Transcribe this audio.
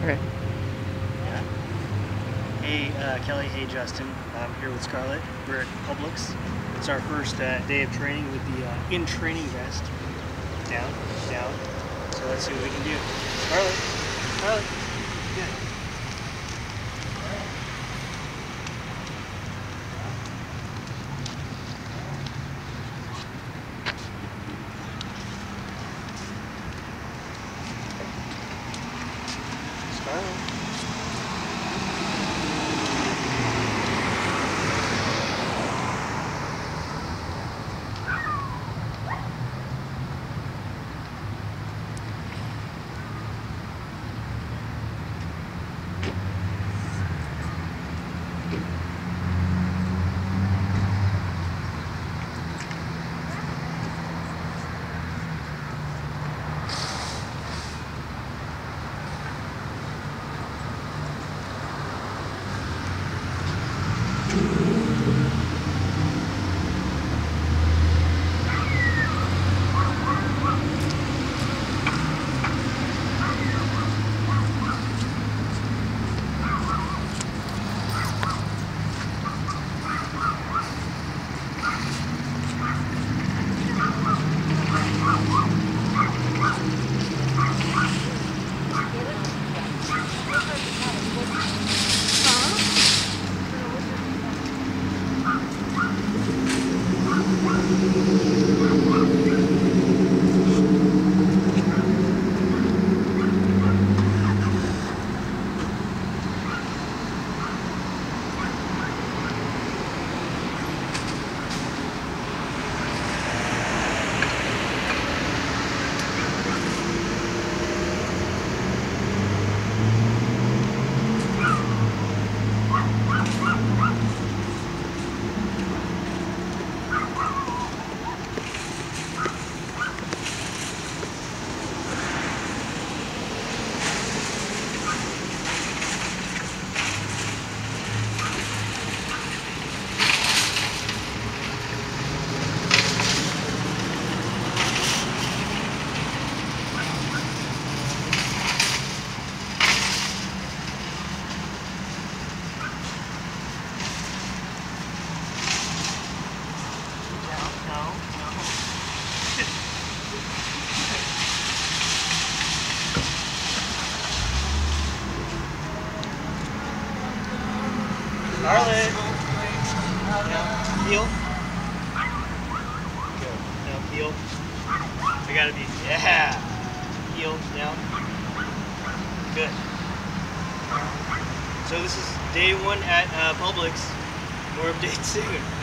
Okay. Yeah. Hey, uh, Kelly. Hey, Justin. I'm here with Scarlett. We're at Publix. It's our first uh, day of training with the uh, in training vest. Down, down. So let's see what we can do. Scarlett. Scarlett. Good. Scarlett. Scarlett. No, heel. Good. No, heel. I gotta be, yeah. Heel, down. Good. So this is day one at uh, Publix. More updates soon.